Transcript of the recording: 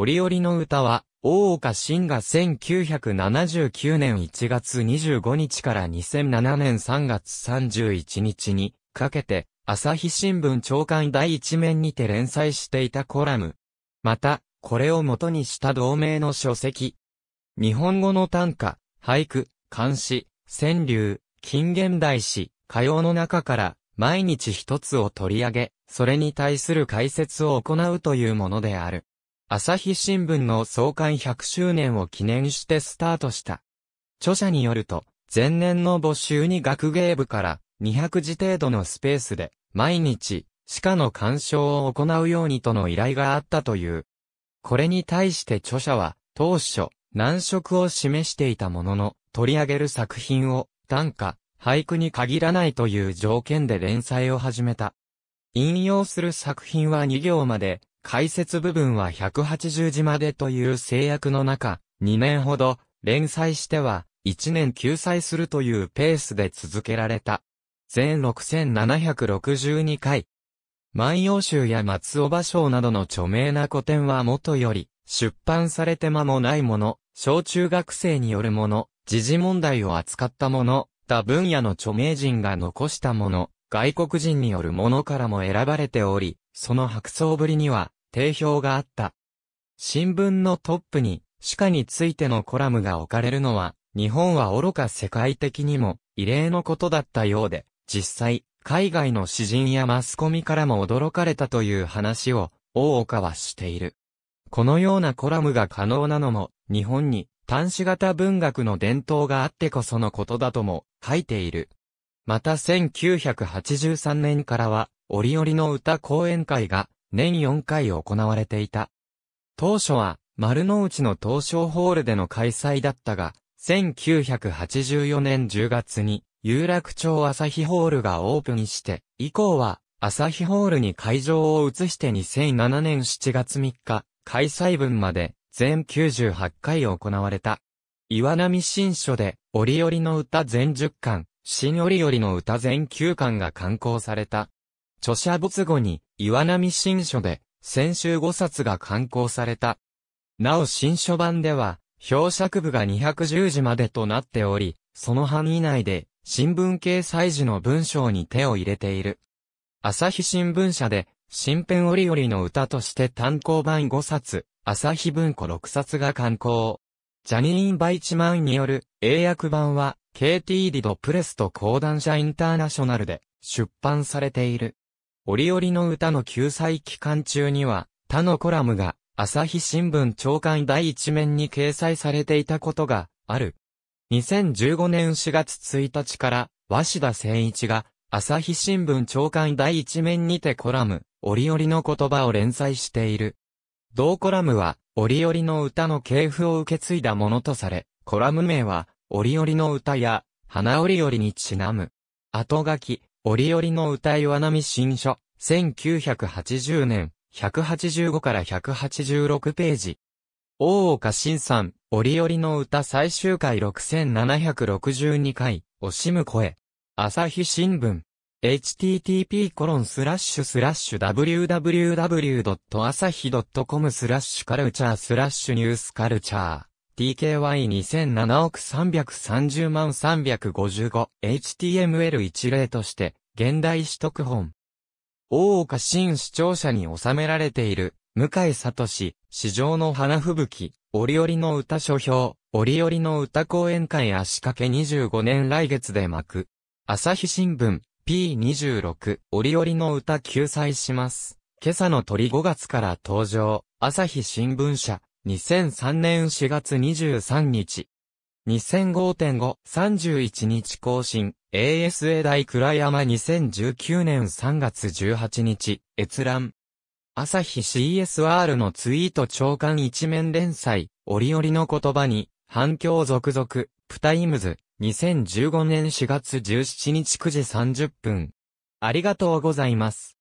折々の歌は、大岡晋が1979年1月25日から2007年3月31日にかけて、朝日新聞長官第一面にて連載していたコラム。また、これを元にした同名の書籍。日本語の短歌、俳句、漢詩、川柳、近現代詩、歌謡の中から毎日一つを取り上げ、それに対する解説を行うというものである。朝日新聞の創刊100周年を記念してスタートした。著者によると、前年の募集に学芸部から200字程度のスペースで毎日歯科の鑑賞を行うようにとの依頼があったという。これに対して著者は当初難色を示していたものの取り上げる作品を短歌、俳句に限らないという条件で連載を始めた。引用する作品は2行まで解説部分は180字までという制約の中、2年ほど、連載しては、1年休載するというペースで続けられた。全6762回。万葉集や松尾芭蕉などの著名な古典は元より、出版されて間もないもの、小中学生によるもの、時事問題を扱ったもの、他分野の著名人が残したもの、外国人によるものからも選ばれており、その白装ぶりには、定評があった。新聞のトップに、歯科についてのコラムが置かれるのは、日本は愚か世界的にも異例のことだったようで、実際、海外の詩人やマスコミからも驚かれたという話を、大岡はしている。このようなコラムが可能なのも、日本に端子型文学の伝統があってこそのことだとも書いている。また1983年からは、折々の歌講演会が年4回行われていた。当初は丸の内の東証ホールでの開催だったが、1984年10月に有楽町朝日ホールがオープンして、以降は朝日ホールに会場を移して2007年7月3日、開催分まで全98回行われた。岩波新書で、折々の歌全10巻、新折々の歌全9巻が刊行された。著者没後に、岩波新書で、先週5冊が刊行された。なお新書版では、表尺部が210字までとなっており、その範囲内で、新聞掲載時の文章に手を入れている。朝日新聞社で、新編折々の歌として単行版5冊、朝日文庫6冊が刊行。ジャニーン・バイチマンによる英訳版は、KT リドプレスと講談社インターナショナルで出版されている。折々の歌の救済期間中には、他のコラムが、朝日新聞長官第一面に掲載されていたことがある。2015年4月1日から、鷲田誠一が、朝日新聞長官第一面にてコラム、折々の言葉を連載している。同コラムは、折々の歌の系譜を受け継いだものとされ、コラム名は、折々の歌や、花折々にちなむ。後書き、折々の歌岩波新書、1980年、185から186ページ。大岡新さん、折々の歌最終回6762回、惜しむ声。朝日新聞。http コロンスラッシュスラッシュ www.asahi.com スラッシュカルチャースラッシュニュースカルチャー。TKY2007 億330万355 HTML10 として、現代取得本。大岡新視聴者に収められている、向井聡、市場の花吹雪、折々の歌書評、折々の歌講演会足掛け25年来月で巻く。朝日新聞、P26、折々の歌救済します。今朝の鳥5月から登場、朝日新聞社、2003年4月23日。2005.5、31日更新、ASA 大倉山2019年3月18日、閲覧。朝日 CSR のツイート朝刊一面連載、折々の言葉に、反響続々、プタイムズ、2015年4月17日9時30分。ありがとうございます。